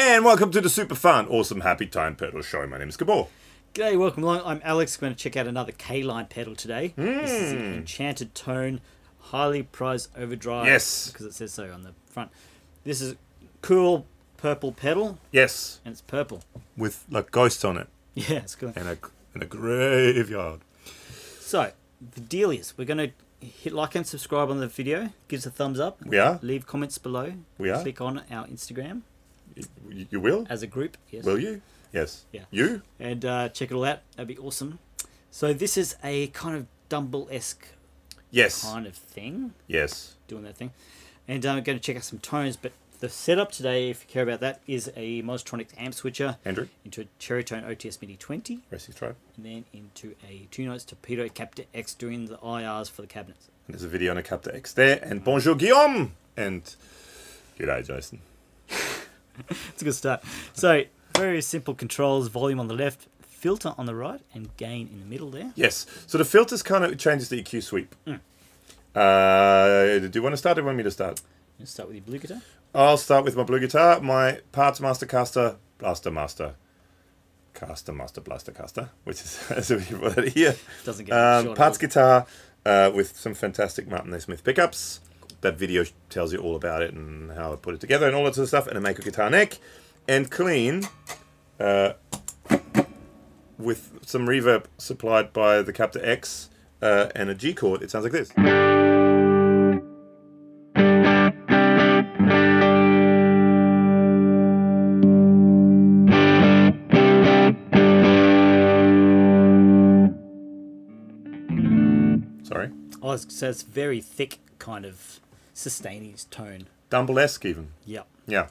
And welcome to the super fun, awesome, happy time pedal show. My name is Gabor. G'day, welcome along. I'm Alex. We're going to check out another Caline pedal today. This is Hmm. an Enchanted Tone, highly prized overdrive. Yes. Because it says so on the front. This is cool purple pedal, Yes, and it's purple. with like ghosts on it Yeah, it's cool. and a and a graveyard. So, the deal is we're going to hit like and subscribe on the video. Give us a thumbs up. We are. Leave comments below. We are. Click on our Instagram You, you will? as a group. Yes. Will you? Yes. Yeah. You? and uh, check it all out. That'd be awesome. So this is a kind of Dumble-esque Yes. kind of thing. Yes. doing that thing. And I'm going to check out some tones, but the setup today, if you care about that, is a Mozztronics amp switcher Andrew, into a Ceriatone OTS MIDI 20, racing stripe. and then into a two notes Torpedo Captor X doing the IRs for the cabinets. And there's a video on a Captor X there. And bonjour Guillaume. And g'day Jason. It's a good start. So, very simple controls volume on the left, filter on the right, and gain in the middle there. Yes. So the filters kind of changes the EQ sweep. Hmm. Uh, do you want to start or do you want me to start? Let's start with your blue guitar. I'll start with my blue guitar, my Parts Master Caster, Blaster Master, Caster Master Blaster Caster, which is as we've it here. Doesn't get Um, short parts guitar uh, with some fantastic Martin A. Smith pickups. That video tells you all about it and how I put it together and all that sort of stuff. And I make a guitar neck and clean uh, with some reverb supplied by the Captor X uh, and a G chord. It sounds like this. Sorry. Oh, it says very thick kind of sustaining tone. Dumble-esque even. Yep. Yeah.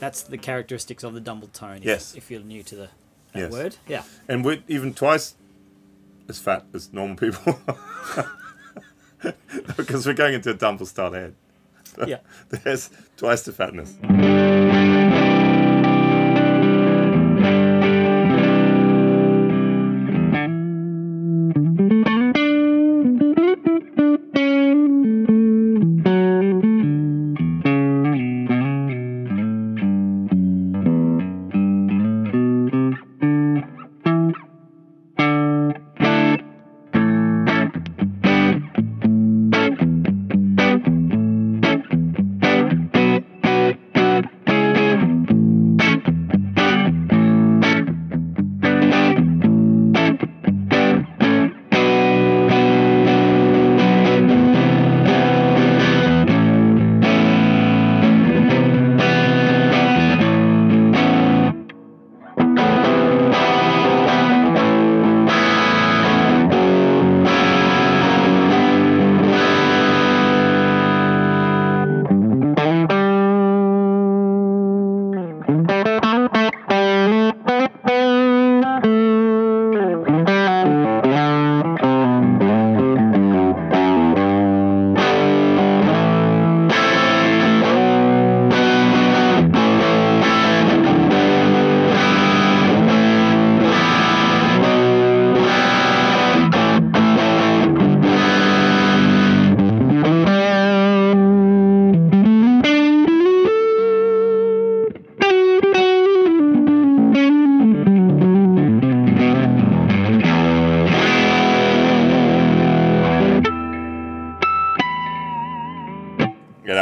That's the characteristics of the Dumble tone. If, Yes. If you're new to the that Yes. word. Yeah. And we're even twice as fat as normal people. because we're going into a dumble style head. Yeah. There's twice the fatness.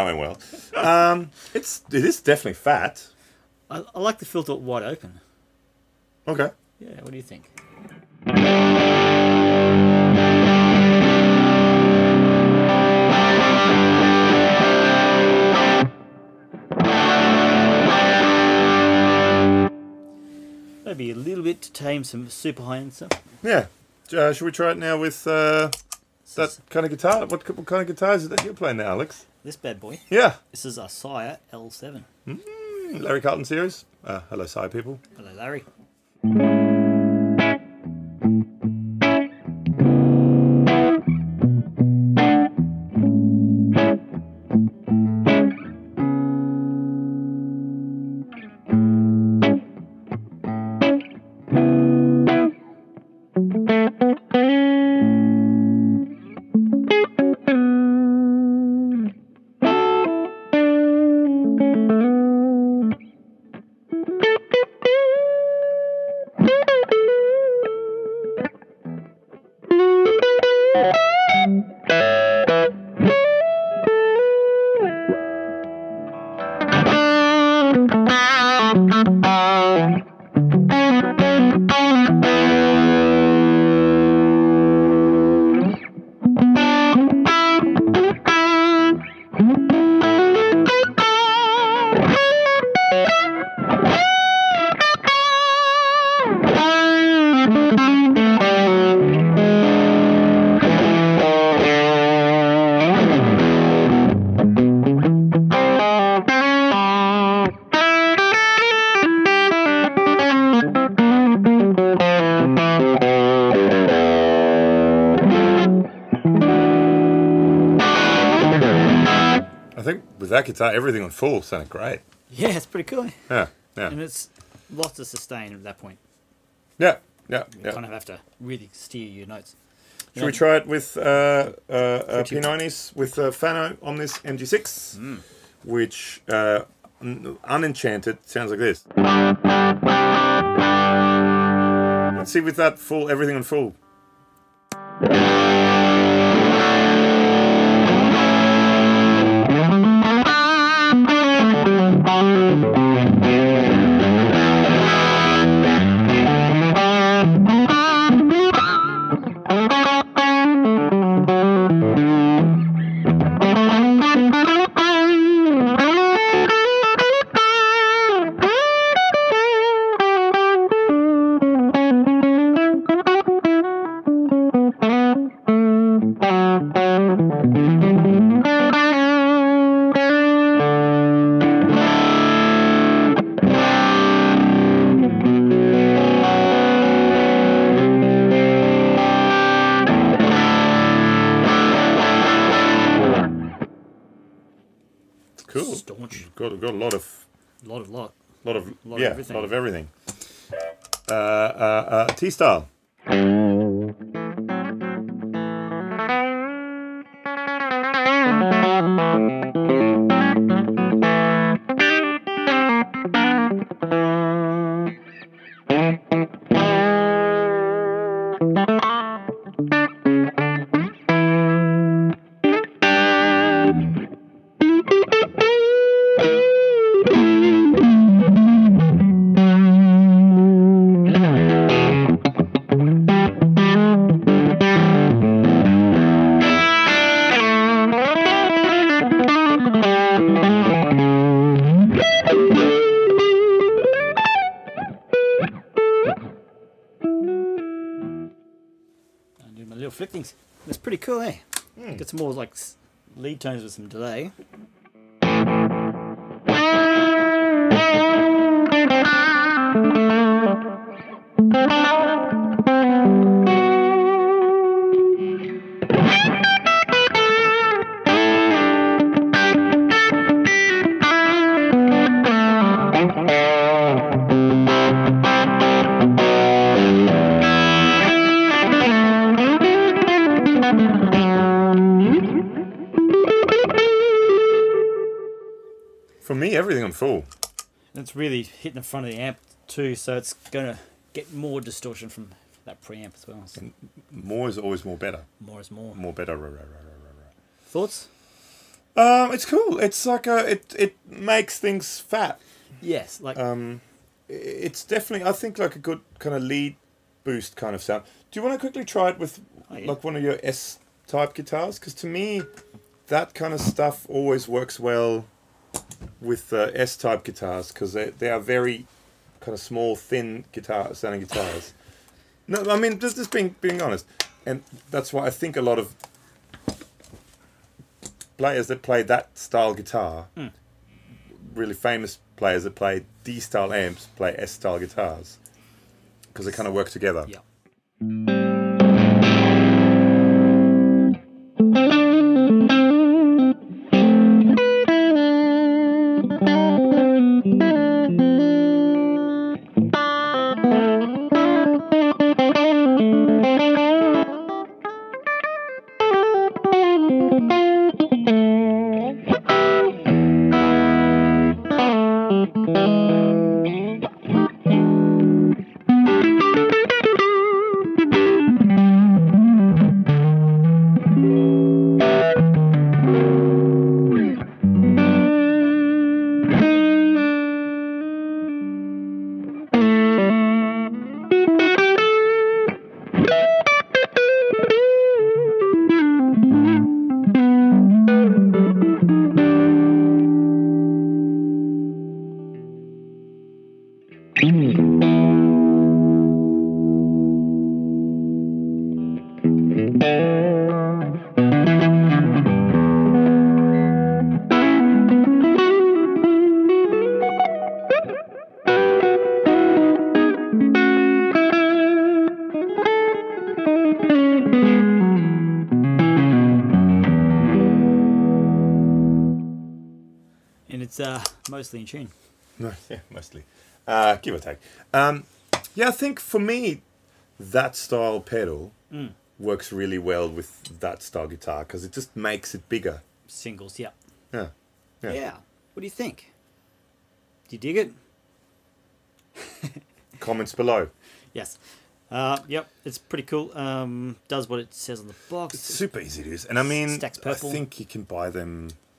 That went well. Um, it's it is definitely fat. I, I like the filter wide open. Okay. Yeah, what do you think? Maybe a little bit to tame some super high end stuff. Yeah. Uh, should we try it now with uh, that kind of guitar? What, what kind of guitar is it that you're playing now, Alex? This bad boy. Yeah. This is a Sire L7. Larry Carlton series. Uh, hello, Sire people. Hello, Larry. That guitar, everything on full sounded great. Yeah, it's pretty cool. Yeah, yeah, And it's lots of sustain at that point. yeah, yeah. You yeah. kind of have to really steer your notes. Should we try it with uh, uh, uh, P90s with uh, Fano Omnis MG6, Hmm. which uh, unenchanted sounds like this. Let's see with that full, everything on full. Cool. Staunch. Got, got a lot of A lot of lot. lot of Lot of yeah, everything. lot of everything. Uh, uh, uh, T style. I do my little flick things. It's pretty cool, eh? Hmm. Get some more like lead tones with some delay. Me, everything on full. It's really hitting the front of the amp too, so it's gonna get more distortion from that preamp as well. So More is always more better. more is more. More better. rah, rah, rah, Thoughts? Um, it's cool. It's like a it it makes things fat. Yes, like Um, it's definitely I think like a good kind of lead boost kind of sound. Do you want to quickly try it with Oh, yeah. like one of your S type guitars? Because to me, that kind of stuff always works well with uh, S type guitars because they they are very kind of small, thin guitar sounding guitars. no, I mean just just being being honest, and that's why I think a lot of players that play that style guitar, really famous players that play D style amps, play S style guitars because they kind of work together. yeah. It's uh, mostly in tune. No, yeah, mostly. Uh, give or take. Um, yeah, I think for me, that style pedal Mm. works really well with that style guitar because it just makes it bigger. Singles, yeah. Yeah. yeah. Yeah. What do you think? Do you dig it? Comments below. Yes. Uh, yep, it's pretty cool. Um, does what it says on the box. It's super easy to use. And I mean, I think you can buy them, I don't know,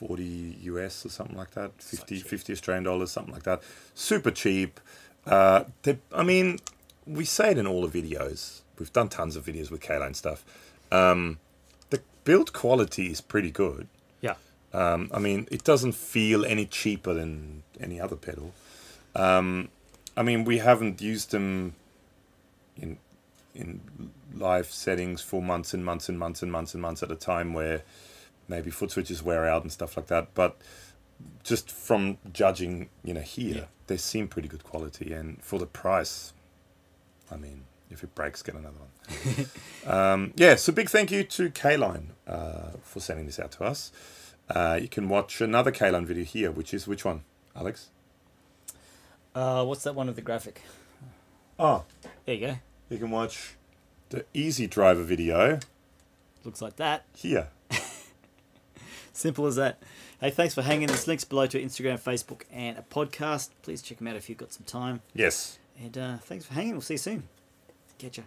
40 US or something like that, 50, cheap. 50 Australian dollars, something like that. Super cheap. Uh, they, I mean, we say it in all the videos. We've done tons of videos with Caline stuff. Um, the build quality is pretty good. Yeah. Um, I mean, it doesn't feel any cheaper than any other pedal. Um, I mean, we haven't used them in in live settings for months and months and months and months and months at a time, where maybe foot switches wear out and stuff like that. But just from judging, you know, here, Yeah. they seem pretty good quality, and for the price, I mean, if it breaks, get another one. um, yeah, so big thank you to Caline uh, for sending this out to us. Uh, you can watch another Caline video here, which is which one, Alex? Uh, what's that one of the graphic? Oh, There you go. you can watch the Easy Driver video Looks like that. here. Simple as that. Hey, thanks for hanging. There's links below to Instagram, Facebook, and a podcast. Please check them out if you've got some time. Yes. And uh, thanks for hanging. We'll see you soon. Catch ya.